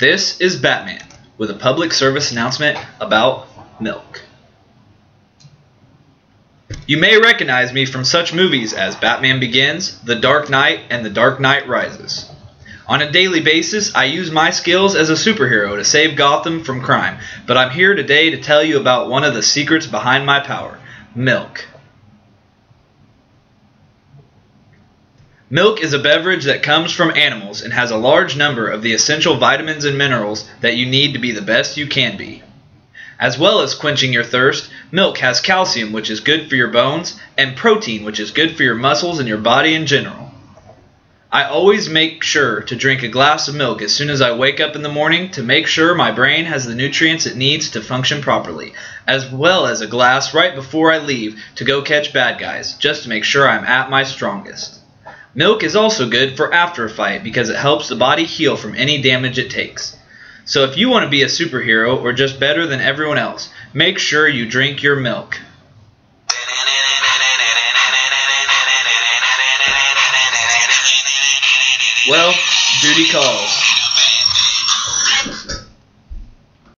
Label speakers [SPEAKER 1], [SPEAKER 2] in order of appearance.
[SPEAKER 1] This is Batman with a public service announcement about milk. You may recognize me from such movies as Batman Begins, The Dark Knight, and The Dark Knight Rises. On a daily basis, I use my skills as a superhero to save Gotham from crime, but I'm here today to tell you about one of the secrets behind my power milk. Milk is a beverage that comes from animals and has a large number of the essential vitamins and minerals that you need to be the best you can be. As well as quenching your thirst, milk has calcium, which is good for your bones, and protein, which is good for your muscles and your body in general. I always make sure to drink a glass of milk as soon as I wake up in the morning to make sure my brain has the nutrients it needs to function properly, as well as a glass right before I leave to go catch bad guys, just to make sure I'm at my strongest. Milk is also good for after a fight because it helps the body heal from any damage it takes. So if you want to be a superhero or just better than everyone else, make sure you drink your milk. Well, duty calls.